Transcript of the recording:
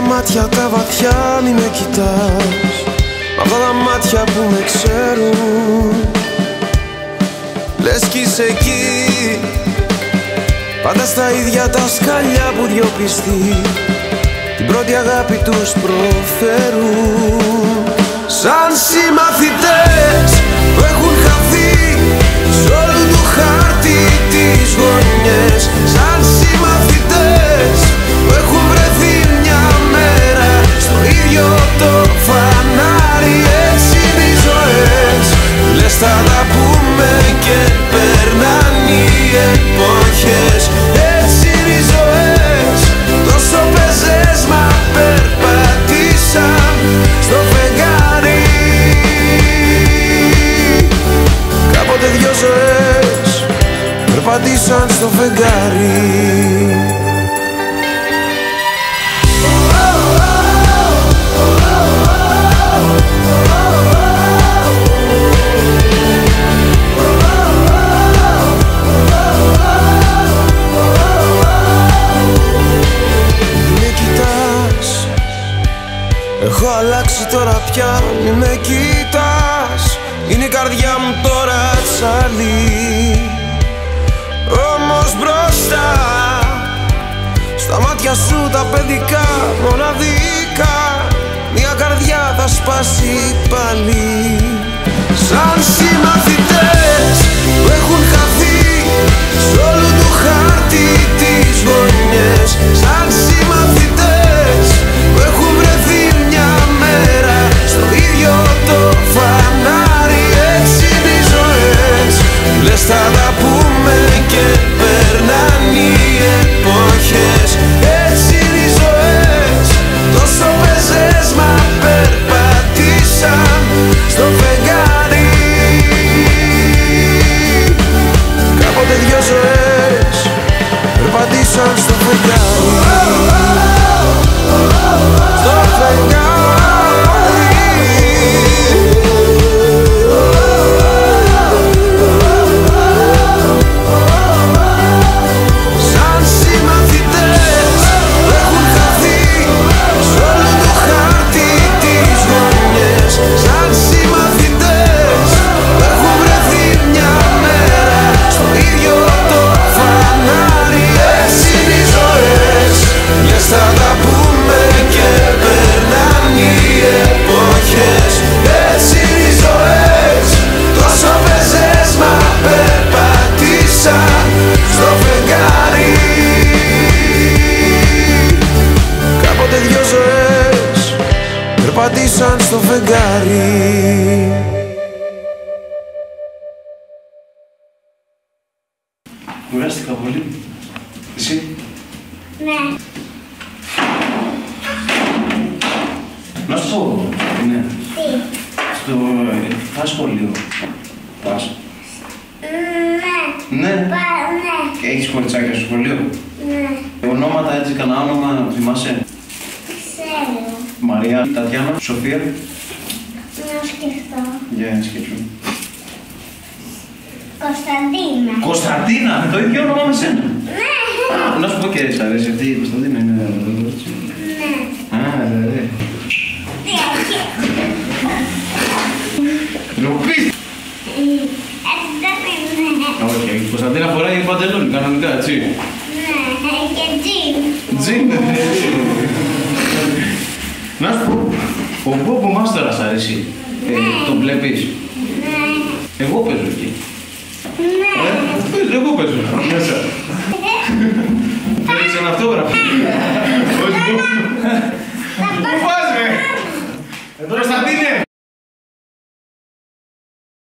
μάτια τα βαθιά μη με κοιτάς. Αυτά τα μάτια που με ξέρουν. Λες κι είσαι εκεί. Πάντα στα ίδια τα σκαλιά που δυο πιστοί Την πρώτη αγάπη τους προφέρουν Λες θα τα πούμε και περνάν οι εποχές. Έτσι είναι οι ζωές Τόσο πεζές μα περπατήσαν στο φεγγάρι. Κάποτε δυο ζωές περπατήσαν στο φεγγάρι Έχω αλλάξει τώρα πια μη με κοιτάς. Είναι η καρδιά μου τώρα τσαλή. Όμως μπροστά Στα μάτια σου τα παιδικά μοναδικά. Μια καρδιά θα σπάσει πάλι. Σαν συμμαθητές που έχουν χαθεί Σ' όλους περπατήσαν στο φεγγάρι Κουράστηκα πολύ. Εσύ; Ναι. Να σου πω. Ναι. Τι; Στο... ε, Πας σχολείο. Πας. Ναι. Ναι. Πα, ναι. Και έχεις κοριτσάκια στο σχολείο; Ναι. Ονόματα έτσι, κανένα όνομα θυμάσαι; Ξέρω. Μαρία, Τατιάνα, Σοφία. Να σκεφτώ. Για ένα σκέψου. Κωνσταντίνα. Κωνσταντίνα, το ίδιο όνομα με σένα. Ναι. Α, να σου πω και σ' αρέσει αυτή η Κωνσταντίνα είναι. Ναι. Α, δηλαδή. Τι έχει. Ντροπή. Έτσι δεν είναι. Όχι, η Κωνσταντίνα φοράει παντελόνι κανονικά, έτσι. Ναι. Και τζιν. Τζιν, να σου πω, ο Μπόμπο Μάστερα σ' αρέσει. Ε, ναι. τον βλέπεις; Ναι. Εγώ παίζω εκεί. Ναι. Ε, εγώ παίζω. Μέσα. Ε. Θέλεις ένα αυτόγραφο;